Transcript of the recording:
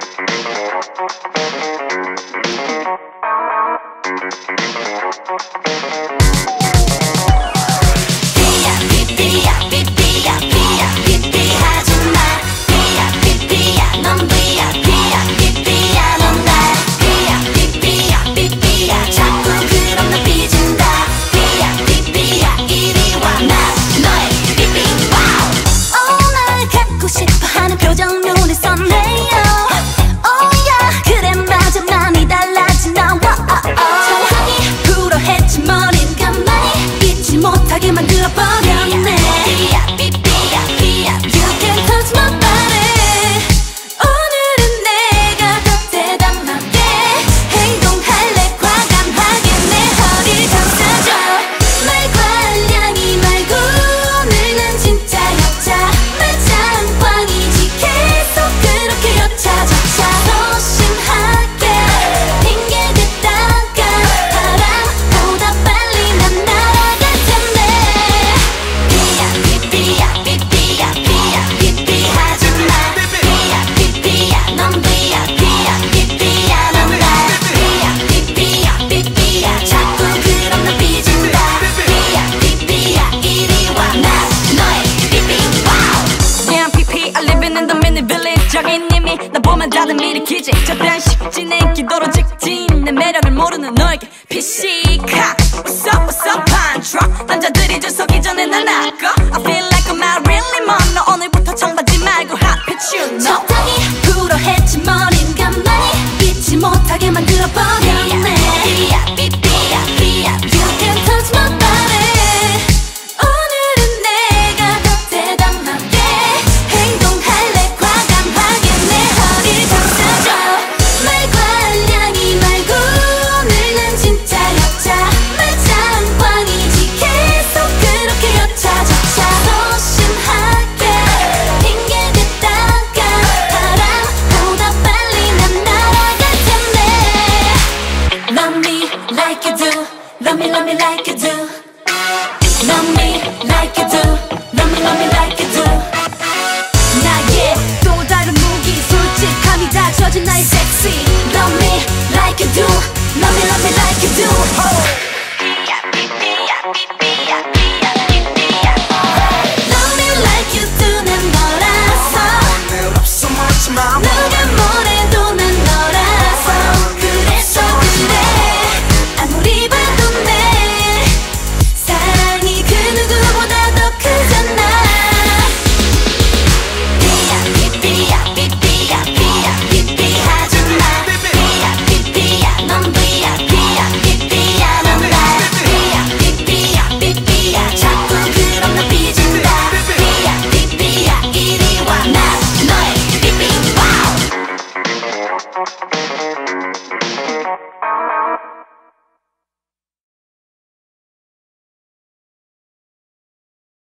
Thank you. 장인님이 나 보면 다들 일으키지 저딴 식진행 기도로 직진 내 매력을 모르는 너에게 PC 카 What's up what's up 반트럭 남자들이 줄 서기 전에 난 나가 I feel like I'm not really m o 너 오늘부터 청바지 말고 hot pitch you know 적당히 불어했지 머리 인간만이 빛이 못하게 만들어버렸네 yeah, yeah, yeah, yeah, yeah. You can touch my do. Love me, love me like you do. Love me like you do.